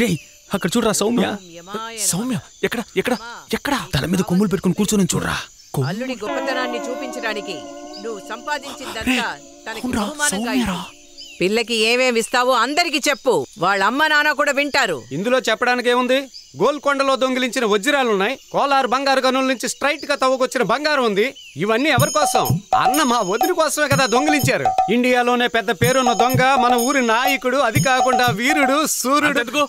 రేయ్ అక్కడ చూడరా సౌమ్య? సౌమ్య ఎక్కడ ఎక్కడ ఎక్కడ? తల మీద కొమ్ములు పెట్టుకుని కూర్చొని చూడరా? అల్లుడి గొప్పతనాన్ని చూపించడానికి నువ్వు సంపాదించిందంతా తనకి బహుమానంగా. పిల్లకి ఏమేం ఇస్తావో అందరికి చెప్పు. వాళ్ళ అమ్మ నాన్న కూడా వింటారు. ఇందులో చెప్పడానికి ఏముంది? గోల్కొండలో దొంగిలించిన వజ్రాలు ఉన్నాయి కోలార్ బంగారు గనుల నుంచి స్ట్రైట్గా తవ్వుకొచ్చిన బంగారం ఉంది. ఇవన్నీ ఎవరి కోసం? అన్న మా వదిలి కోసమే కదా దొంగిలించారు. ఇండియాలోనే పెద్ద పేరున్న దొంగ మన ఊరి నాయకుడు అది కాకుండా వీరుడు సూర్యుడు.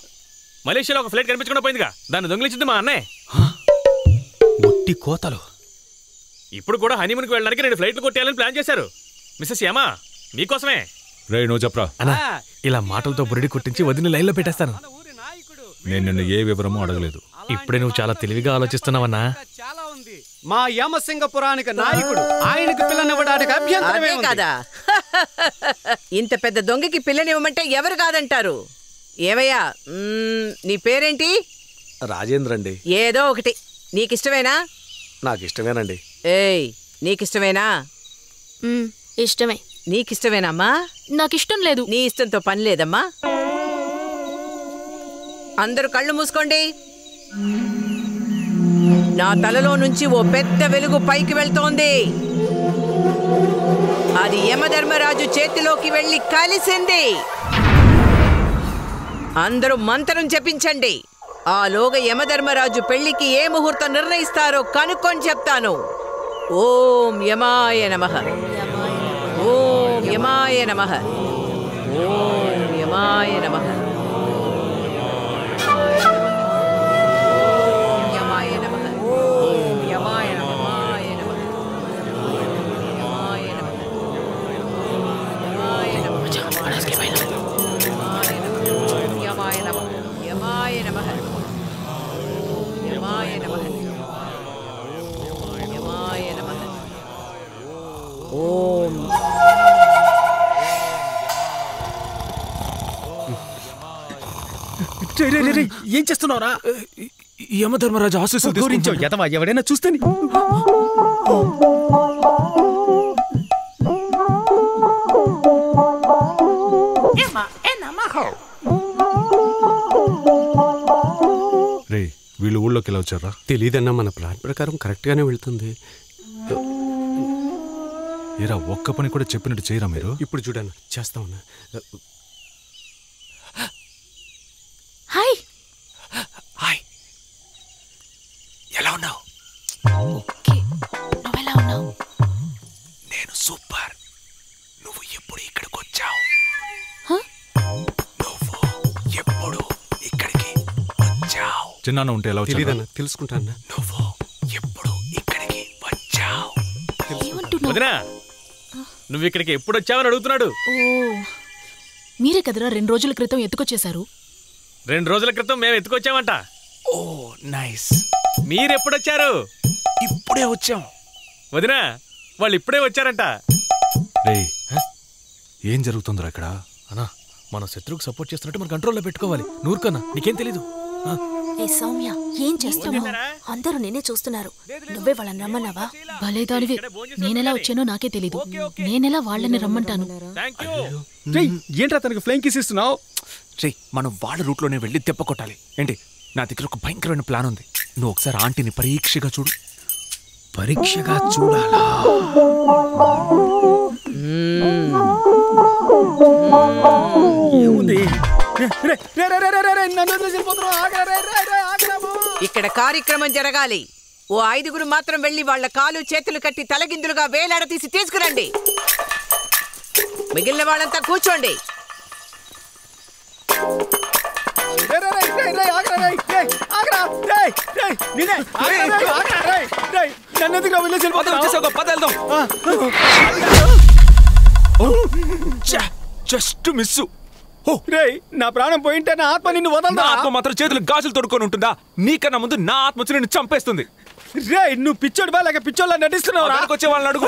మలేషియాలో ఒక ఫ్లైట్ కనిపించకుండా పోయిందిగా. దాన్ని దొంగిలించింది మా అన్నయ్య. ఒట్టి కోతలు. ఇప్పుడు కూడా హనీమూన్కి వెళ్ళడానికి రెండు ఫ్లైట్లు కొట్టేయాలని ప్లాన్ చేశారు. మిస్సెస్ యమా మీకోసమే. రే నువ్వు చెప్పరా. అన్నా ఇలా మాటలతో బురిడి కొట్టించి వదిన లైన్లో పెట్టేస్తాను. నేను నిన్ను ఏ వివరమూ అడగలేదు. ఇప్పుడే నువ్వు చాలా తెలివిగా ఆలోచిస్తున్నావన్నా. చాలా ఉంది మా యమసింగపురానికి నాయకుడు ఆయనకు పిల్లనివ్వడానికి అభ్యంతరమే. కదా. ఇంత పెద్ద దొంగకి పిల్లనివ్వమంటే ఎవరు కాదంటారు? ఏమయ్యా మ్మ్, నీ పేరేంటి? రాజేంద్ర అండి ఏదో ఒకటి. నీకిష్టమేనా? నాకు ఇష్టమేనండి ఏయ్ నీకిష్టమేనా? మ్మ్, ఇష్టమే. నీకిష్టమేనమ్మా? నాకిష్టం లేదు. నీ ఇష్టంతో పని లేదమ్మా. అందరూ కళ్ళు మూసుకోండి. నా తలలో నుంచి ఓ పెద్ద వెలుగు పైకి వెళ్తోంది. అది యమధర్మరాజు చేతిలోకి వెళ్ళి కలిసింది. అందరూ మంత్రం చెప్పించండి. ఆ లోగ యమధర్మరాజు పెళ్ళికి ఏ ముహూర్తం నిర్ణయిస్తారో కనుక్కొని చెప్తాను. ఓం యమాయ నమః. ఓం యమాయ నమః. ఓం యమాయ నమః. ఏం చేస్తున్నావురా? యమధర్మరాజు ఆశీస్సులు తీసుకుంటున్నా. ఎదవా ఎవడైనా చూస్తే రే వీళ్ళు ఊళ్ళోకి ఎలా వచ్చారా? తెలీదన్నా మన ప్లాన్ ప్రకారం కరెక్ట్ గానే వెళ్తుంది. ఏరా ఒక్క పని కూడా చెప్పినట్టు చేయరా మీరు? ఇప్పుడు చూడన్నా చేస్తా ఉన్నా. ఉన్నావు. ఓకే. నువ్వెలా ఉన్నావు? నేను సూపర్. నువ్వు ఎప్పుడు ఇక్కడికి వచ్చావు? హ? నువ్వు ఎప్పుడు ఇక్కడికి వచ్చావు? చిన్నాన్న ఉంటే ఎలా తెలీదన్నా తెలుసుకుంటానా నువ్వు ఎప్పుడు ఇక్కడికి వచ్చావు? వదినా నువ్వు ఇక్కడికి ఎప్పుడు వచ్చావని అడుగుతున్నాడు. ఓ. మీరే కదరా రెండు రోజుల క్రితం ఎత్తుకొచ్చేశారు? రెండు రోజుల క్రితం మేము ఎత్తుకొచ్చామంట. ఓ నైస్. మీరెప్పుడొచ్చారు? ఇప్పుడే వచ్చాం. వదినా వాళ్ళు ఇప్పుడే వచ్చారంట ఏం జరుగుతుందిరా ఇక్కడ? అన్నా మన శత్రువుకు సపోర్ట్ చేస్తున్నట్టు మన కంట్రోల్లో పెట్టుకోవాలి. నూరుకన్నా నీకేం తెలీదు? ఏ సౌమ్య ఏం చేస్తున్నావు? అందరూ నిన్నే చూస్తున్నారు. నువ్వే వాళ్ళని రమ్మన్నావా? భలే దానివి. నేనెలా వచ్చానో నాకే తెలీదు. నేనెలా వాళ్ళని రమ్మంటాను? ఏంట్రా తనకి ఫ్లైంగ్ కిస్ ఇస్తున్నావు? రేయ్ మనం వాళ్ళ రూట్లోనే వెళ్ళి దెబ్బ కొట్టాలి. ఏంటి? నా దగ్గర ఒక భయంకరమైన ప్లాన్ ఉంది. నువ్వు ఒకసారి ఆంటీని పరీక్షగా చూడు. పరీక్షగా చూడాలా? ఇక్కడ కార్యక్రమం జరగాలి. ఓ ఐదుగురు మాత్రం వెళ్ళి వాళ్ళ కాలు చేతులు కట్టి తలగిందులుగా వేలాడ తీసి తీసుకురండి. మిగిలిన వాళ్ళంతా కూర్చోండి. నిన్నే, రే? ఆ. జస్ట్ మిస్ రేయ్ నా ప్రాణం పోయింటే నా ఆత్మ నిన్ను వదలదా? ఆత్మ మాత్రం చేతులు గాజులు తొడుకొని ఉంటుందా? నీకన్నా ముందు నా ఆత్మ వచ్చి నిన్ను చంపేస్తుంది. రే నువ్వు పిచ్చోడు బా లేక పిచ్చోళ్ళ నటిస్తున్నావు వచ్చే వాళ్ళని అడుగు.